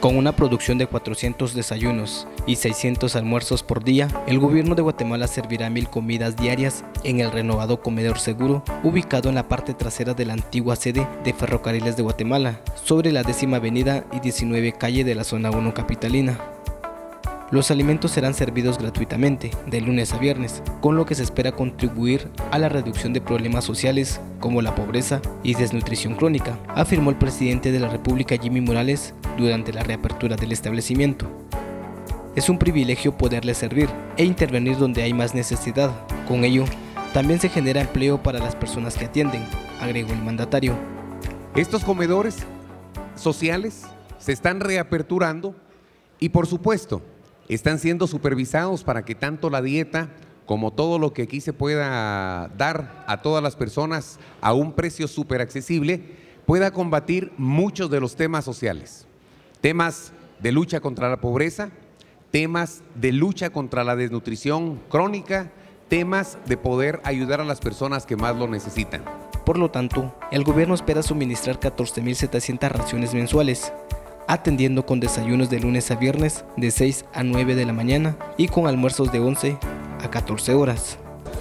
Con una producción de 400 desayunos y 600 almuerzos por día, el gobierno de Guatemala servirá mil comidas diarias en el renovado comedor seguro, ubicado en la parte trasera de la antigua sede de Ferrocarriles de Guatemala, sobre la décima avenida y 19 calle de la zona 1 capitalina. Los alimentos serán servidos gratuitamente, de lunes a viernes, con lo que se espera contribuir a la reducción de problemas sociales como la pobreza y desnutrición crónica, afirmó el presidente de la República Jimmy Morales durante la reapertura del establecimiento. Es un privilegio poderle servir e intervenir donde hay más necesidad. Con ello, también se genera empleo para las personas que atienden, agregó el mandatario. Estos comedores sociales se están reaperturando y por supuesto están siendo supervisados para que tanto la dieta como todo lo que aquí se pueda dar a todas las personas a un precio súper accesible, pueda combatir muchos de los temas sociales. Temas de lucha contra la pobreza, temas de lucha contra la desnutrición crónica, temas de poder ayudar a las personas que más lo necesitan. Por lo tanto, el gobierno espera suministrar 14.700 raciones mensuales, atendiendo con desayunos de lunes a viernes de 6 a 9 de la mañana y con almuerzos de 11 a 14 horas.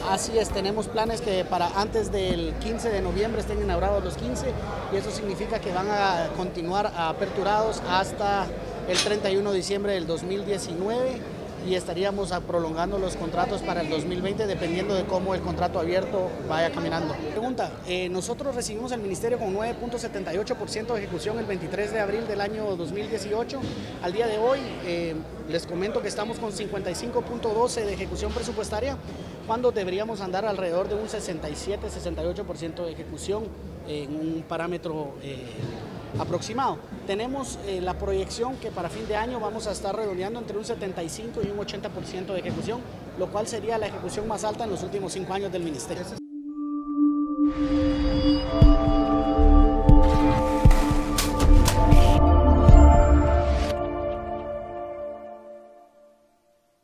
Así es, tenemos planes que para antes del 15 de noviembre estén inaugurados los 15 y eso significa que van a continuar aperturados hasta el 31 de diciembre del 2019 y estaríamos prolongando los contratos para el 2020 dependiendo de cómo el contrato abierto vaya caminando. Pregunta, eh, nosotros recibimos el ministerio con 9.78% de ejecución el 23 de abril del año 2018. Al día de hoy eh, les comento que estamos con 55.12 de ejecución presupuestaria cuando deberíamos andar alrededor de un 67-68% de ejecución en un parámetro eh, aproximado. Tenemos eh, la proyección que para fin de año vamos a estar redondeando entre un 75 y un 80% de ejecución, lo cual sería la ejecución más alta en los últimos cinco años del Ministerio.